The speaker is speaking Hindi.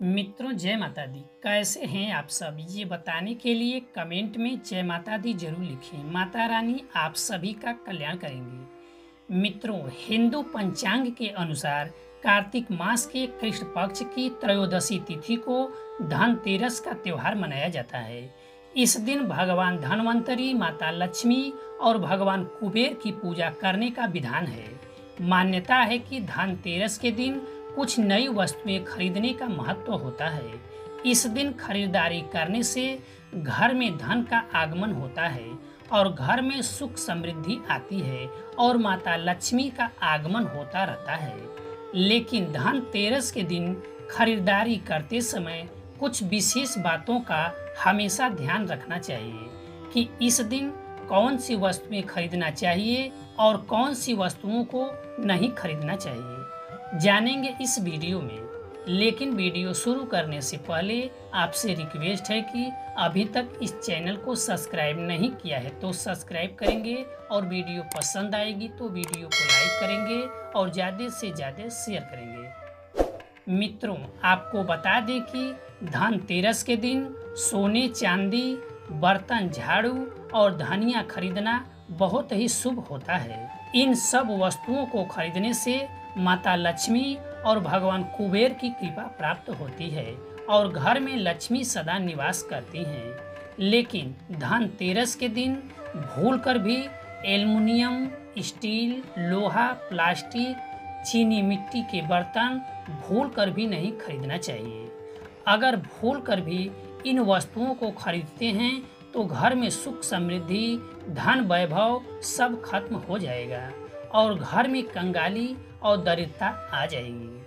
मित्रों, जय माता दी कैसे हैं आप सब? ये बताने के लिए कमेंट में जय माता दी ज़रूर लिखें। माता रानी, आप सभी का कल्याण करेंगे। मित्रों, हिंदू पंचांग के अनुसार कार्तिक मास के कृष्ण पक्ष की त्रयोदशी तिथि को धनतेरस का त्यौहार मनाया जाता है। इस दिन भगवान धनवंतरी, माता लक्ष्मी और भगवान कुबेर की पूजा करने का विधान है। मान्यता है कि धनतेरस के दिन कुछ नई वस्तुएँ खरीदने का महत्व होता है। इस दिन खरीदारी करने से घर में धन का आगमन होता है और घर में सुख समृद्धि आती है और माता लक्ष्मी का आगमन होता रहता है। लेकिन धनतेरस के दिन खरीदारी करते समय कुछ विशेष बातों का हमेशा ध्यान रखना चाहिए कि इस दिन कौन सी वस्तुएँ खरीदना चाहिए और कौन सी वस्तुओं को नहीं खरीदना चाहिए। जानेंगे इस वीडियो में। लेकिन वीडियो शुरू करने से पहले आपसे रिक्वेस्ट है कि अभी तक इस चैनल को सब्सक्राइब नहीं किया है तो सब्सक्राइब करेंगे और वीडियो पसंद आएगी तो वीडियो को लाइक करेंगे और ज़्यादा से ज़्यादा शेयर करेंगे। मित्रों, आपको बता दें कि धनतेरस के दिन सोने, चांदी, बर्तन, झाड़ू और धनिया खरीदना बहुत ही शुभ होता है। इन सब वस्तुओं को खरीदने से माता लक्ष्मी और भगवान कुबेर की कृपा प्राप्त होती है और घर में लक्ष्मी सदा निवास करती हैं। लेकिन धनतेरस के दिन भूलकर भी एल्युमिनियम, स्टील, लोहा, प्लास्टिक, चीनी मिट्टी के बर्तन भूल कर भी नहीं खरीदना चाहिए। अगर भूल कर भी इन वस्तुओं को खरीदते हैं तो घर में सुख समृद्धि, धन वैभव सब खत्म हो जाएगा। और घर में कंगाली और दरिद्रता आ जाएगी।